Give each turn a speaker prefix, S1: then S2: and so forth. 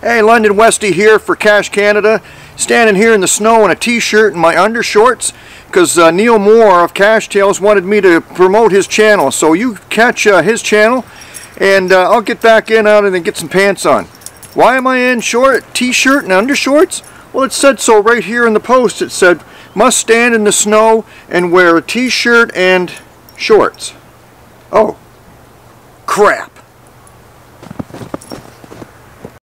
S1: Hey, London Westy here for Cache Canada. Standing here in the snow in a t-shirt and my undershorts because uh, Neil Moore of Cache Tales wanted me to promote his channel. So you catch uh, his channel and uh, I'll get back in out and then get some pants on. Why am I in short t-shirt and undershorts? Well, it said so right here in the post. It said, must stand in the snow and wear a t-shirt and shorts. Oh, crap.